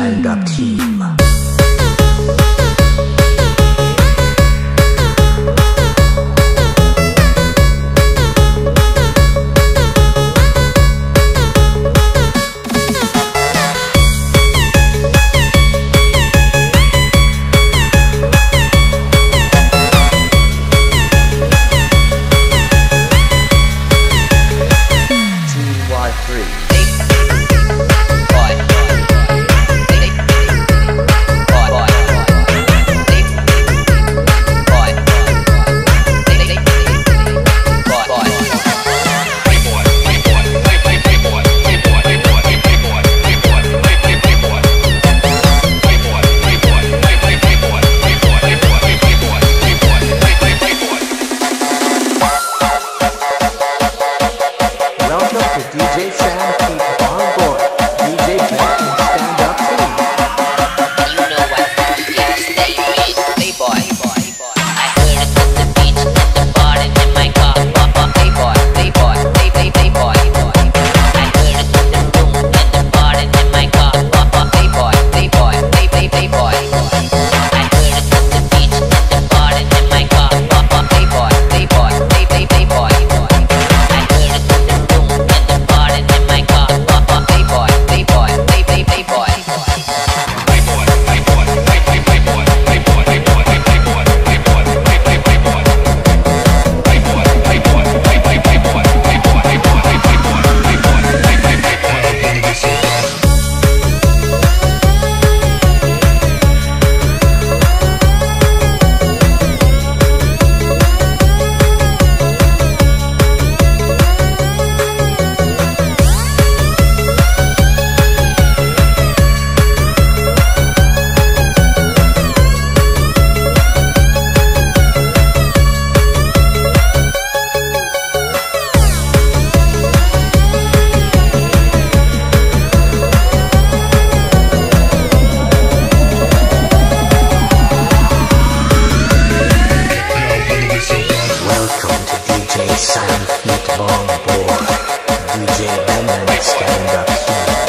stand up to DJ Bama, stand up.